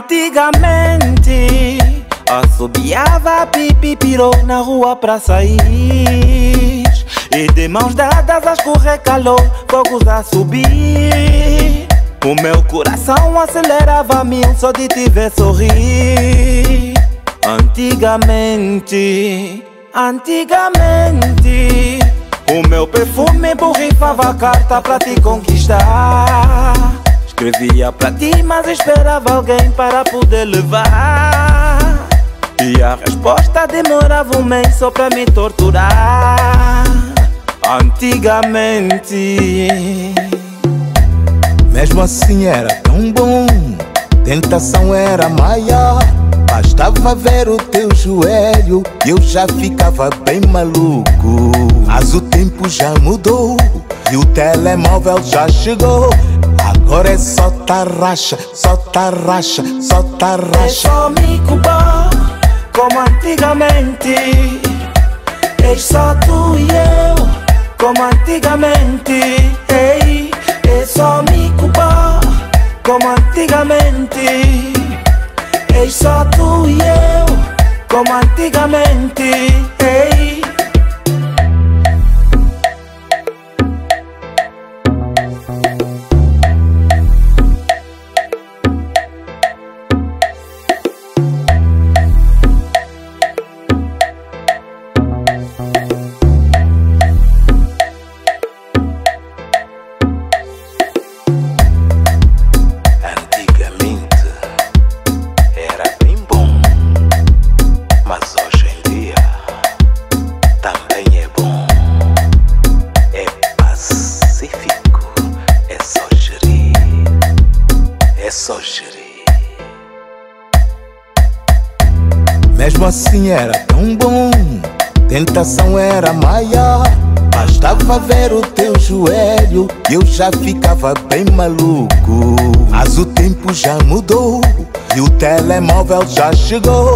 Antigamente. Assobiava pipi pirou na rua pra sair. E de mãos dadas a escorrer calor Fogos a subir. O meu coração acelerava mil Só de te ver sorrir. Antigamente Antigamente O meu perfume borrifava carta pra te conquistar Escrevia pra ti, mas esperava alguém para poder levar. E a resposta demorava um mês só pra me torturar. Antigamente. Mesmo assim era tão bom, tentação era maior. Bastava ver o teu joelho e eu já ficava bem maluco. Mas o tempo já mudou e o telemóvel já chegou. Agora é só tarraxa, só tarraxa, só tarraxa. É só me culpar como antigamente. É só tu e eu como antigamente. Ei, é só me culpar como antigamente. É só tu e eu como Mesmo assim era tão bom, tentação era maior. Bastava ver o teu joelho e eu já ficava bem maluco. Mas o tempo já mudou e o telemóvel já chegou.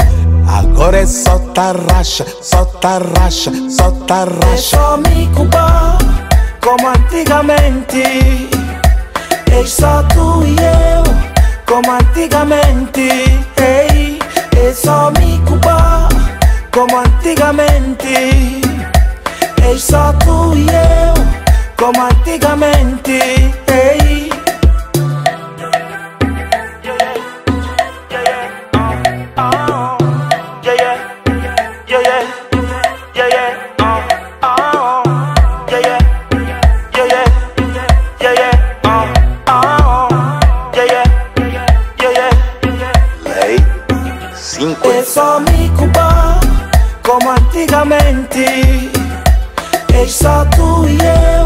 Agora é só tarraxa, só tarraxa, só tarraxa. É só me culpar como antigamente. É só tu e eu como antigamente. Como antigamente. Ei. Só me culpar como antigamente. É só tu e eu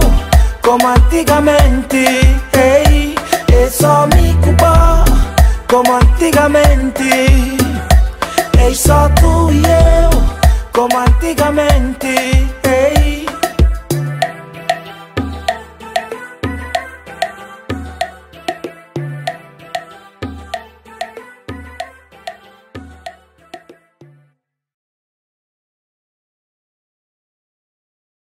como antigamente. Ei, é só me culpar como antigamente. É só tu e eu como antigamente. Ei.